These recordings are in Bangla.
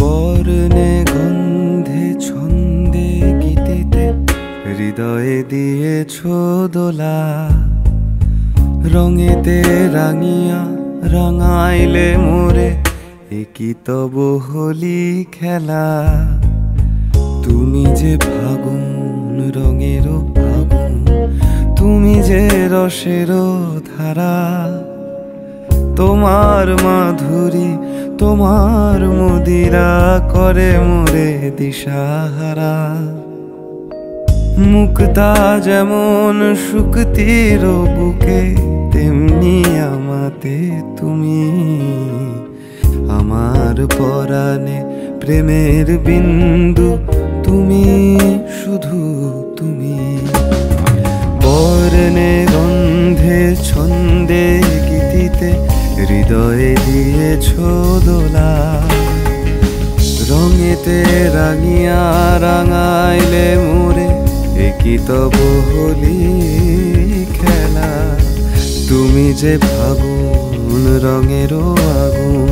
বর্ণে গন্ধে ছন্দে গীতিতে হৃদয়ে দিয়েছ দোলা। রঙেতে রাঙিয়া রাঙাইলে মোরে, একই তব হলি খেলা। তুমি যে ফাগুন, রঙেরও ফাগুন, তুমি যে রসেরও ধারা। তোমার মাধুরী, তোমার মুদিরা করে মোরে দিশাহারা। মুক্তা যেমন শুক্তির বুকে, তেমনি আমাতে তুমি। আমার পরাণে প্রেমের বিন্দু তুমি। হৃদয়ে দিয়েছ দোলা। রঙেতে রাঙিয়া রাঙাইলে মোরে, একই তব হলি খেলা। তুমি যে ফাগুন, রঙেরও আগুন,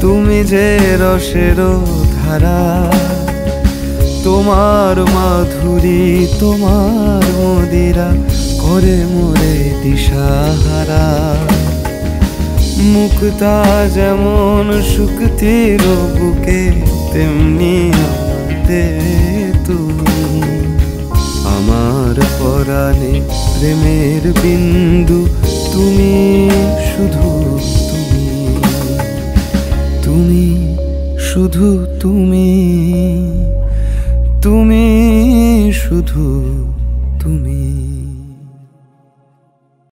তুমি যে রসেরও ধারা। তোমার মাধুরী, তোমার মদিরা, করে মোরে দিশাহারা। মুক্তা যেমন শুক্তির বুকে তেমনি তুমি। আমার পরাণে প্রেমের বিন্দু তুমি, শুধু তুমি। তুমি, শুধু তুমি। তুমি, শুধু তুমি।